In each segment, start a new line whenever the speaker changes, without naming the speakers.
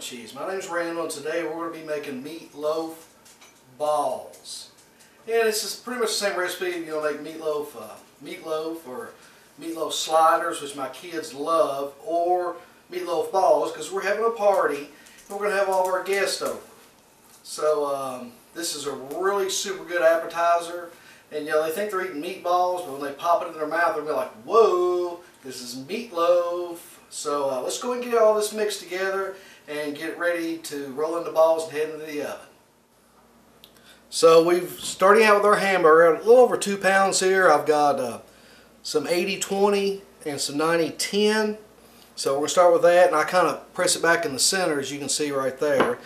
Cheese. My name is Randall and today we're going to be making meatloaf balls. And it's pretty much the same recipe you to make meatloaf, uh, meatloaf or meatloaf sliders, which my kids love, or meatloaf balls because we're having a party and we're going to have all of our guests over. So um, this is a really super good appetizer. And you know, they think they're eating meatballs, but when they pop it in their mouth, they'll be like, whoa, this is meatloaf. So uh, let's go and get all this mixed together and get ready to roll in the balls and head into the oven. So we've starting out with our hamburger, a little over two pounds here. I've got uh, some 80-20 and some 90-10. So we're going to start with that and I kind of press it back in the center as you can see right there.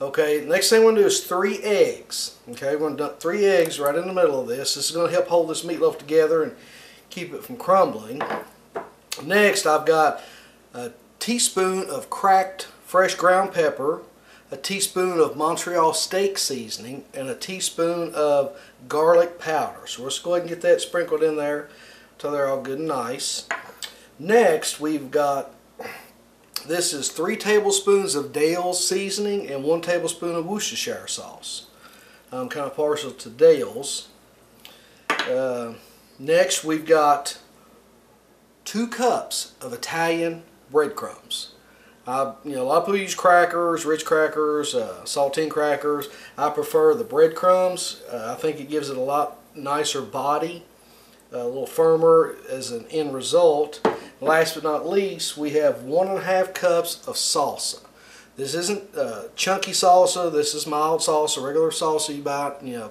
Okay, next thing we're going to do is three eggs. Okay, we're going to dump three eggs right in the middle of this. This is going to help hold this meatloaf together and keep it from crumbling. Next, I've got a teaspoon of cracked fresh ground pepper, a teaspoon of Montreal steak seasoning, and a teaspoon of garlic powder. So let's go ahead and get that sprinkled in there until they're all good and nice. Next, we've got this is three tablespoons of Dale's seasoning and one tablespoon of Worcestershire sauce. I'm kind of partial to Dale's. Uh, next, we've got two cups of Italian breadcrumbs. I, you know, a lot of people use crackers, Ritz crackers, uh, saltine crackers. I prefer the breadcrumbs. Uh, I think it gives it a lot nicer body, a little firmer as an end result. Last but not least, we have one and a half cups of salsa. This isn't uh, chunky salsa. This is mild salsa, regular salsa you buy, you know,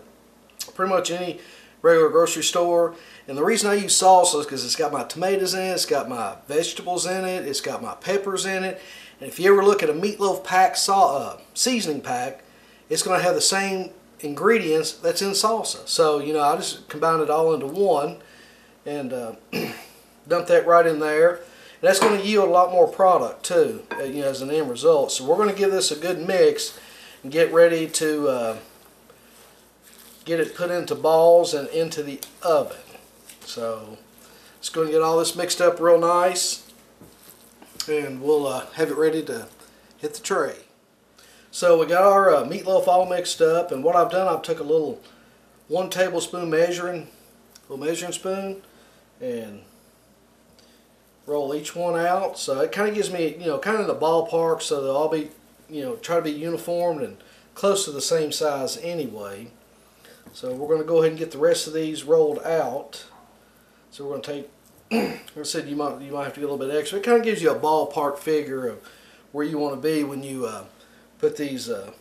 pretty much any regular grocery store. And the reason I use salsa is because it's got my tomatoes in it, it's got my vegetables in it, it's got my peppers in it. And if you ever look at a meatloaf pack saw, uh, seasoning pack, it's going to have the same ingredients that's in salsa. So, you know, I just combine it all into one and uh, dump that right in there. And that's going to yield a lot more product too, uh, you know, as an end result. So we're going to give this a good mix and get ready to uh, get it put into balls and into the oven. So it's going to get all this mixed up real nice and we'll uh, have it ready to hit the tray. So we got our uh, meatloaf all mixed up and what I've done I've took a little one tablespoon measuring little measuring spoon and roll each one out. So it kind of gives me you know kind of the ballpark so they'll all be you know try to be uniform and close to the same size anyway. So we're going to go ahead and get the rest of these rolled out. So we're going to take, I said, you might you might have to get a little bit extra. It kind of gives you a ballpark figure of where you want to be when you uh, put these uh,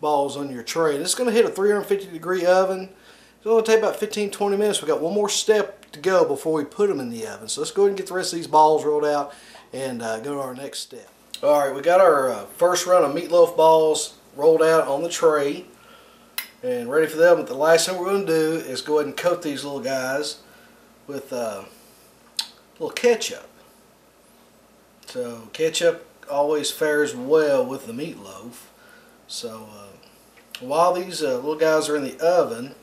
balls on your tray. This is going to hit a 350 degree oven. It's going to take about 15-20 minutes. We've got one more step to go before we put them in the oven. So let's go ahead and get the rest of these balls rolled out and uh, go to our next step. Alright, we got our uh, first round of meatloaf balls rolled out on the tray and ready for them. But the last thing we're going to do is go ahead and coat these little guys with uh, little ketchup. So ketchup always fares well with the meatloaf. So uh, while these uh, little guys are in the oven,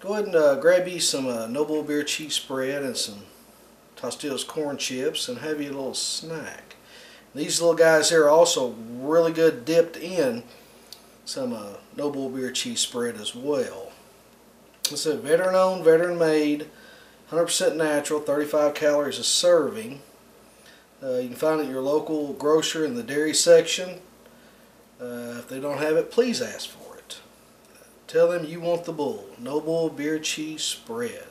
go ahead and uh, grab you some uh, Noble Beer cheese spread and some Tostitos corn chips and have you a little snack. These little guys here are also really good dipped in some uh, Noble Beer cheese spread as well. It's a veteran owned, veteran made, 100% natural, 35 calories a serving. Uh, you can find it at your local grocer in the dairy section. Uh, if they don't have it, please ask for it. Tell them you want the bull. Noble beer cheese spread.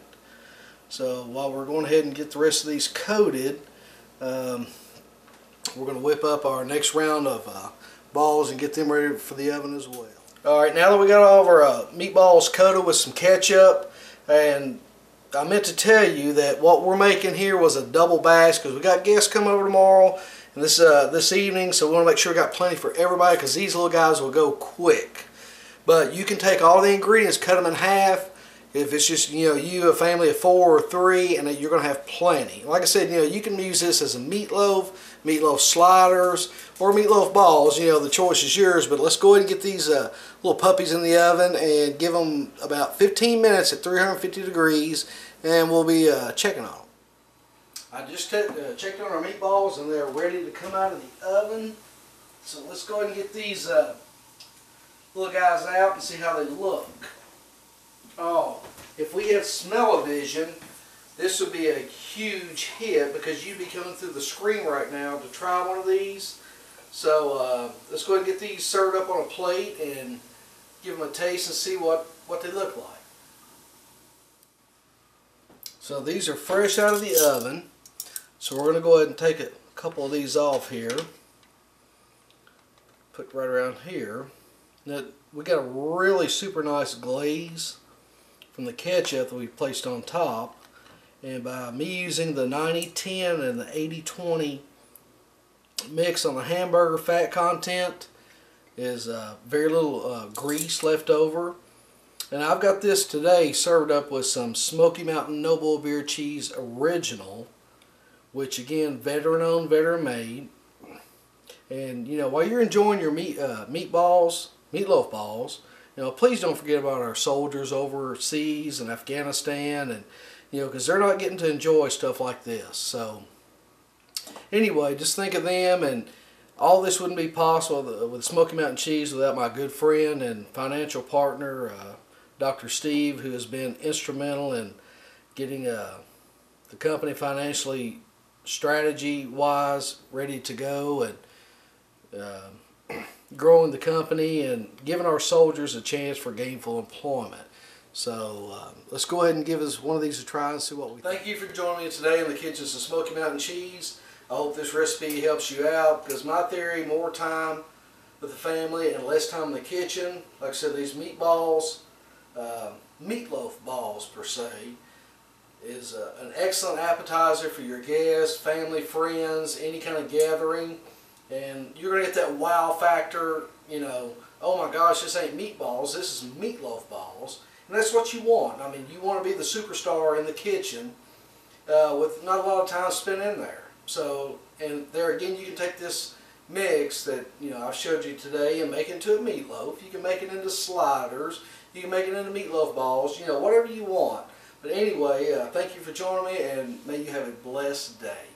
So while we're going ahead and get the rest of these coated, um, we're going to whip up our next round of uh, balls and get them ready for the oven as well. Alright, now that we got all of our uh, meatballs coated with some ketchup, and I meant to tell you that what we're making here was a double batch because we got guests coming over tomorrow and this uh, this evening, so we want to make sure we got plenty for everybody because these little guys will go quick. But you can take all the ingredients, cut them in half. If it's just, you know, you, a family of four or three, and you're going to have plenty. Like I said, you know, you can use this as a meatloaf, meatloaf sliders, or meatloaf balls. You know, the choice is yours. But let's go ahead and get these uh, little puppies in the oven and give them about 15 minutes at 350 degrees, and we'll be uh, checking on them. I just uh, checked on our meatballs, and they're ready to come out of the oven. So let's go ahead and get these uh, little guys out and see how they look. Oh, if we had smell-o-vision, this would be a huge hit because you'd be coming through the screen right now to try one of these. So uh, let's go ahead and get these served up on a plate and give them a taste and see what, what they look like. So these are fresh out of the oven. So we're going to go ahead and take a couple of these off here. Put right around here. Now we got a really super nice glaze from the ketchup that we placed on top. And by me using the 90-10 and the 80-20 mix on the hamburger fat content is uh, very little uh, grease left over. And I've got this today served up with some Smoky Mountain Noble Beer Cheese Original, which again, veteran owned, veteran made. And you know, while you're enjoying your meat uh, meatballs, meatloaf balls, you know, please don't forget about our soldiers overseas in Afghanistan, and you know, because they're not getting to enjoy stuff like this. So anyway, just think of them and all this wouldn't be possible with Smoky Mountain Cheese without my good friend and financial partner, uh, Dr. Steve, who has been instrumental in getting uh, the company financially strategy-wise ready to go and uh, growing the company and giving our soldiers a chance for gainful employment. So uh, let's go ahead and give us one of these a try and see what we. Thank you for joining me today in the kitchens of Smoky Mountain Cheese. I hope this recipe helps you out because my theory, more time with the family and less time in the kitchen. Like I said, these meatballs, uh, meatloaf balls per se, is uh, an excellent appetizer for your guests, family, friends, any kind of gathering. And you're going to get that wow factor, you know, oh my gosh, this ain't meatballs, this is meatloaf balls. And that's what you want. I mean, you want to be the superstar in the kitchen uh, with not a lot of time spent in there. So, and there again, you can take this mix that, you know, I showed you today and make it into a meatloaf. You can make it into sliders. You can make it into meatloaf balls, you know, whatever you want. But anyway, uh, thank you for joining me and may you have a blessed day.